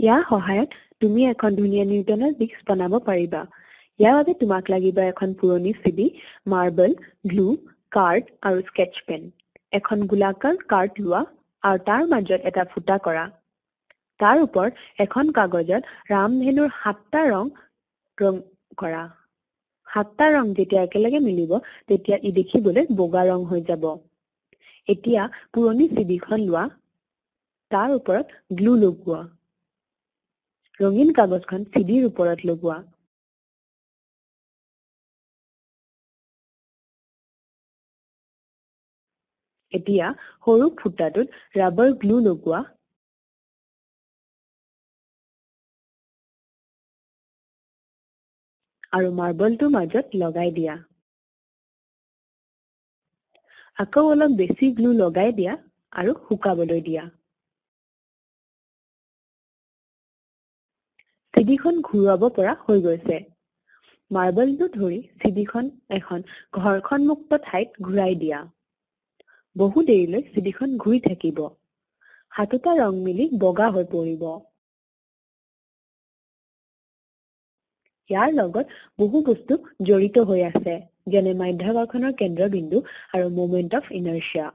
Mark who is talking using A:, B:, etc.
A: ইয়াৰ সহায়ত তুমি এখন ধুনীয়া নিউটনৰ ডিস্ক বনাব পাৰিবা। ইয়াৰ বাবে তোমাক লাগিব এখন পুৰণি চিডি মাৰ্বল গ্লু কাৰ্ড আৰু স্কেচ পেন এখন গোলাকাৰ কাৰ্ড লোৱা আৰু তাৰ মাজত এটা ফুটা কৰা। তাৰ ওপৰত এখন কাগজত ৰামধেনুৰ সাতটা ৰং ৰং কৰা। সাতটা ৰং যেতিয়া একেলগে মিলিব তেতিয়া ই দেখিবলৈ বগা ৰং হৈ যাব। এতিয়া পুৰণি চিডিখন লোৱা। তাৰ ওপৰত গ্লু লগোৱা। ৰঙীন কাগজখন চিডিৰ ওপৰত লগোৱা এতিয়া সৰু ফুটাটোত ৰাবাৰ গ্লু লগোৱা। আৰু মাৰ্বলটোৰ মাজত লগাই দিয়া। আকৌ অলপ বেছি গ্লু লগাই দিয়া আৰু শুকাবলৈ দিয়া। চিডিখন ঘূৰাব পৰা হৈ গৈছে। মাৰ্বলটো ধৰি চিডিখন এখন ঘৰ্ষণমুক্ত ঠাইত ঘূৰাই দিয়া। বহু দেৰিলৈ চিডিখন ঘূৰি থাকিব। সাতোটা ৰং মিলি বগা হৈ পৰিব। ইয়াৰ লগত বহু বস্তু জড়িত হৈ আছে যেনে মাধ্যাকৰ্ষণৰ কেন্দ্ৰবিন্দু আৰু মুমেণ্ট অফ ইনাৰ্চিয়া